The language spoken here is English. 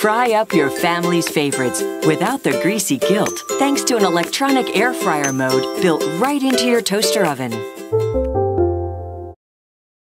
Fry up your family's favorites without the greasy guilt thanks to an electronic air fryer mode built right into your toaster oven.